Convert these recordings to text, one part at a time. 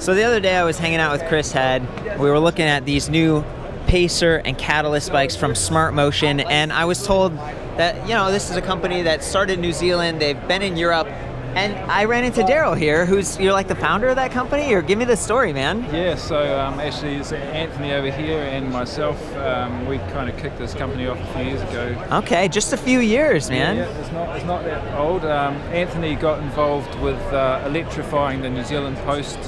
So the other day I was hanging out with Chris Head. We were looking at these new Pacer and Catalyst bikes from Smart Motion, and I was told that you know this is a company that started in New Zealand. They've been in Europe, and I ran into Darryl here, who's you're like the founder of that company, or give me the story, man. Yeah, so um, actually it's Anthony over here and myself. Um, we kind of kicked this company off a few years ago. Okay, just a few years, man. Yeah, yeah it's not it's not that old. Um, Anthony got involved with uh, electrifying the New Zealand Post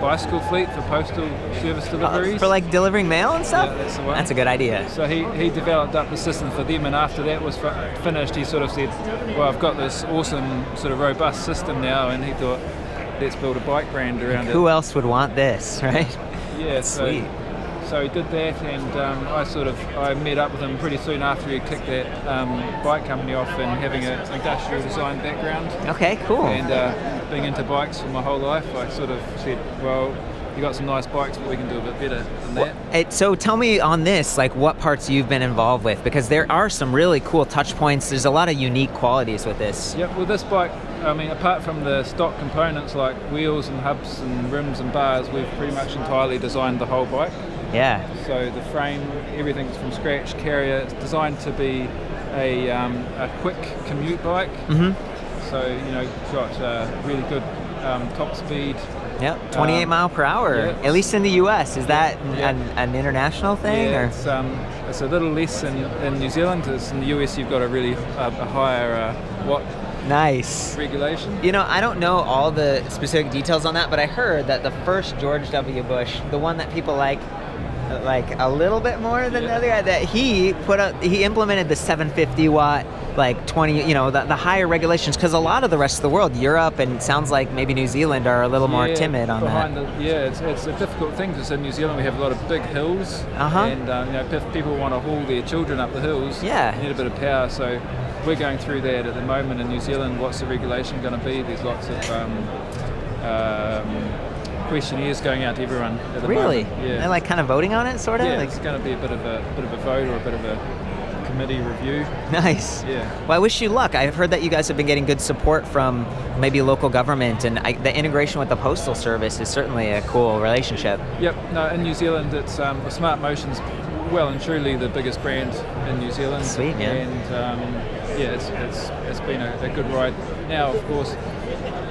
bicycle fleet for postal service deliveries. Uh, for like delivering mail and stuff? Yeah, that's the one. That's a good idea. So he, he developed up the system for them, and after that was finished, he sort of said, Well, I've got this awesome, sort of robust system now, and he thought, Let's build a bike brand around Who it. Who else would want this, right? Yeah, That's so, sweet. So he did that, and um, I sort of I met up with him pretty soon after he kicked that um, bike company off, and having an industrial design background. Okay, cool. And uh, being into bikes for my whole life, I sort of said, well, you got some nice bikes, but we can do a bit better than that. Well, so tell me on this, like what parts you've been involved with, because there are some really cool touch points. There's a lot of unique qualities with this. Yeah, well, this bike, I mean, apart from the stock components like wheels and hubs and rims and bars, we've pretty much entirely designed the whole bike. Yeah. So the frame, everything's from scratch. Carrier, it's designed to be a, um, a quick commute bike. Mm-hmm. So you know, got uh, really good um, top speed. Yep, 28 um, mile per hour. Yeah. At least in the U.S. Is that yeah. an, an, international thing? Yeah, it's, um, it's, a little less in, in New Zealand. It's in the U.S. You've got a really uh, a higher uh, watt Nice. Regulation. You know, I don't know all the specific details on that, but I heard that the first George W. Bush, the one that people like like a little bit more than yeah. the other guy that he put up he implemented the 750 watt like 20 you know the, the higher regulations because a lot of the rest of the world europe and sounds like maybe new zealand are a little yeah, more timid on that the, yeah it's, it's a difficult thing because in new zealand we have a lot of big hills uh-huh. and um, you know if people want to haul their children up the hills yeah need a bit of power so we're going through that at the moment in new zealand what's the regulation going to be there's lots of um, um, questionnaires going out to everyone. At the really? Moment. Yeah. They're like kind of voting on it, sort of. Yeah, like... it's going to be a bit of a bit of a vote or a bit of a committee review. Nice. Yeah. Well, I wish you luck. I've heard that you guys have been getting good support from maybe local government, and I, the integration with the postal service is certainly a cool relationship. Yep. No, in New Zealand, it's um, Smart Motion's well and truly the biggest brand in New Zealand. Sweet man. And um, yeah, it's, it's it's been a, a good ride. Now, of course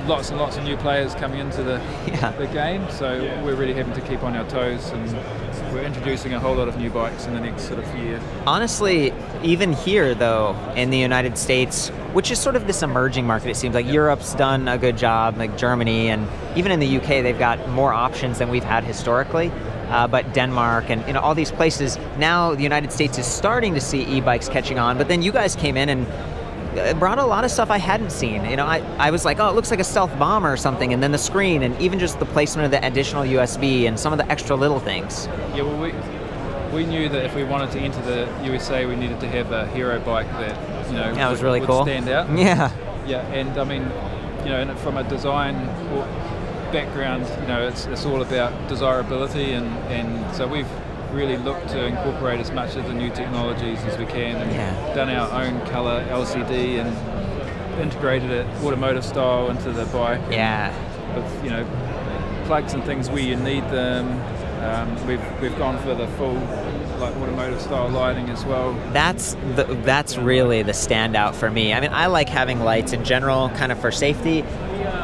lots and lots of new players coming into the yeah. the game. So yeah. we're really having to keep on our toes, and we're introducing a whole lot of new bikes in the next sort of year. Honestly, even here though, in the United States, which is sort of this emerging market, it seems like Europe's done a good job, like Germany, and even in the UK, they've got more options than we've had historically. Uh, but Denmark and you know all these places now the United States is starting to see e-bikes catching on. But then you guys came in and brought a lot of stuff I hadn't seen. You know, I, I was like, oh, it looks like a stealth bomber or something, and then the screen, and even just the placement of the additional USB and some of the extra little things. Yeah, well, we we knew that if we wanted to enter the USA, we needed to have a hero bike that you know would, was really would cool. stand out. Yeah, yeah, and I mean, you know, from a design background, you know, it's it's all about desirability, and and so we've really looked to incorporate as much of the new technologies as we can and yeah. done our own color LCD and integrated it automotive style into the bike. Yeah. With, you know, plugs and things where you need them. Um, we've, we've gone for the full like automotive style lighting as well. That's the, that's really the standout for me. I mean, I like having lights in general, kind of for safety.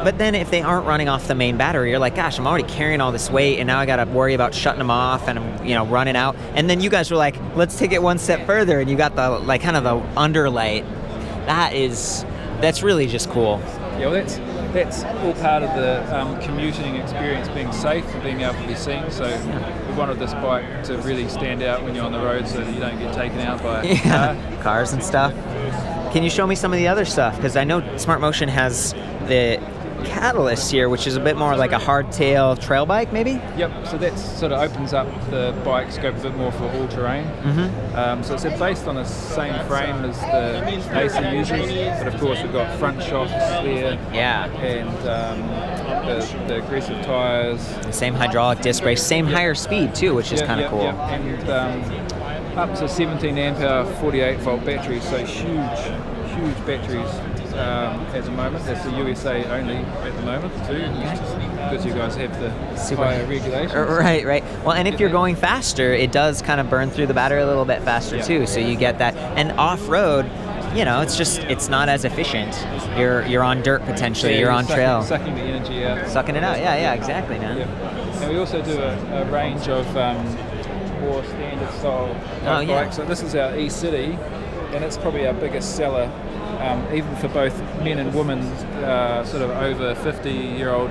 But then if they aren't running off the main battery, you're like, gosh, I'm already carrying all this weight, and now I got to worry about shutting them off, and I'm you know running out. And then you guys were like, let's take it one step further, and you got the like kind of the underlight. That is that's really just cool. Yeah, well, that's that's all part of the um, commuting experience, being safe and being able to be seen. So yeah. we wanted this bike to really stand out when you're on the road, so that you don't get taken out by yeah. cars and stuff. Can you show me some of the other stuff? Because I know Smart Motion has the Catalyst here, which is a bit more like a hardtail trail bike, maybe? Yep, so that sort of opens up the bike scope a bit more for all terrain. Mm-hmm. Um, so it's based on the same frame as the Pacer uses, but of course we've got front shocks there. Yeah. And um, the, the, aggressive tyres. The same hydraulic disc brakes, same yep. higher speed too, which is yep, kind of yep, cool. And um, up to 17 amp hour 48 volt batteries, so huge, huge batteries um, at the moment. That's the USA only at the moment too, because you guys have the Super. higher regulations. Right, right. Well, and if you're going faster, it does kind of burn through the battery a little bit faster Yeah. too. So you get that. And off road, you know, it's just it's not as efficient. You're you're on dirt potentially. Yeah, you're on sucking, trail, sucking the energy out. sucking it out. Yeah, yeah, exactly, man. Yeah. And we also do a, a range of um, more standard style Oh, bike yeah. bikes. So this is our E-City, and it's probably our biggest seller, um, even for both men and women, uh, sort of over 50 year old,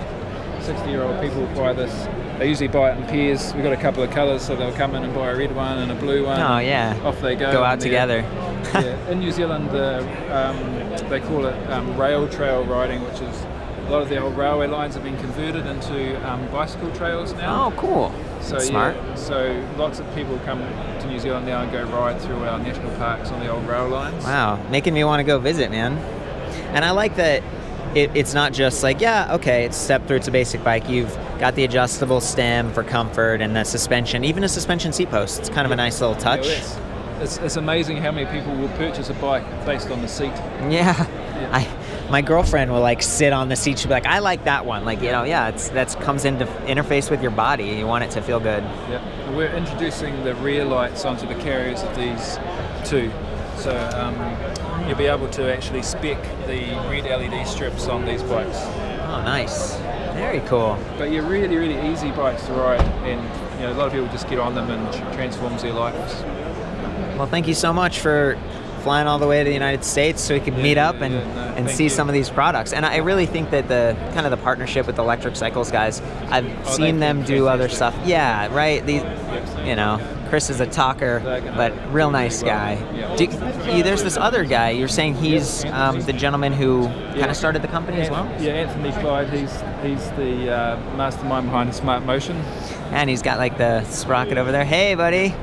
60 year old people buy this. They usually buy it in pairs. We've got a couple of colours, so they'll come in and buy a red one and a blue one. Oh yeah. Off they go. Go out together. yeah. In New Zealand, uh, um, they call it um, rail trail riding, which is a lot of the old railway lines have been converted into um, bicycle trails now. Oh, cool. So smart. Yeah, so lots of people come to New Zealand now and go ride through our national parks on the old rail lines. Wow, making me want to go visit, man. And I like that it, it's not just like, yeah, okay, it's step through, it's a basic bike. You've got the adjustable stem for comfort and the suspension, even a suspension seat post. It's kind of a nice little touch. well, it's, it's, it's amazing how many people will purchase a bike based on the seat. Yeah. I my girlfriend will like sit on the seat. She'll be like, I like that one. Like, you know, yeah, it's that's comes into interface with your body. You want it to feel good. Yeah. We're introducing the rear lights onto the carriers of these too. So um, you'll be able to actually spec the red LED strips on these bikes. Oh, nice. Very cool. But you're really, really easy bikes to ride, and you know a lot of people just get on them and transforms their lives. Well, thank you so much for flying all the way to the United States so we could meet up and, yeah, no, and see you. some of these products. And I really think that the kind of the partnership with Lectric Cycles guys, I've Oh, seen them do other stuff. Yeah, right. These, you know, Chris is a talker, but real nice guy. Yeah. Do, you, there's this other guy. You're saying he's um, the gentleman who kind of started the company as well, Yeah, Anthony Clyde. He's he's the uh, mastermind behind Smart Motion. and he's got like the sprocket over there. Hey, buddy.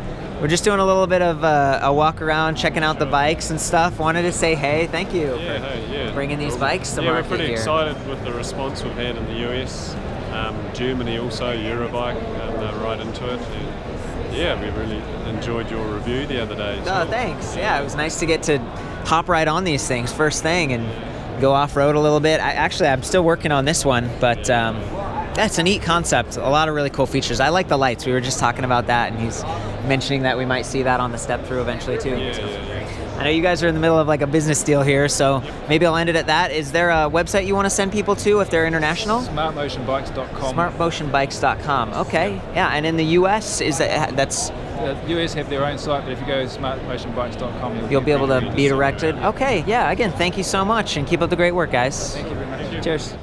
We're just doing a little bit of uh, a walk around, checking out the bikes and stuff. Wanted to say hey, thank you. Yeah, hey, yeah. bringing these bikes to yeah, market we're pretty here. excited with the response we've had in the US, um, Germany also, Eurobike, um, right into it. And yeah, we really enjoyed your review the other day. Oh, thanks. Yeah, it was nice to get to hop right on these things first thing and go off road a little bit. I, actually, I'm still working on this one, but um, that's a neat concept. A lot of really cool features. I like the lights. We were just talking about that, and he's mentioning that we might see that on the step through eventually too. Yeah, So- yeah. I know you guys are in the middle of like a business deal here, so maybe I'll end it at that. Is there a website you want to send people to if they're international? SmartMotionBikes.com. Smartmotionbikes.com. Okay, yeah, and in the U.S. is that that's The US have their own site, but if you go to SmartMotionBikes.com, you'll, you'll be able to be directed. Okay, yeah. Again, thank you so much, and keep up the great work, guys. Thank you very much. Cheers.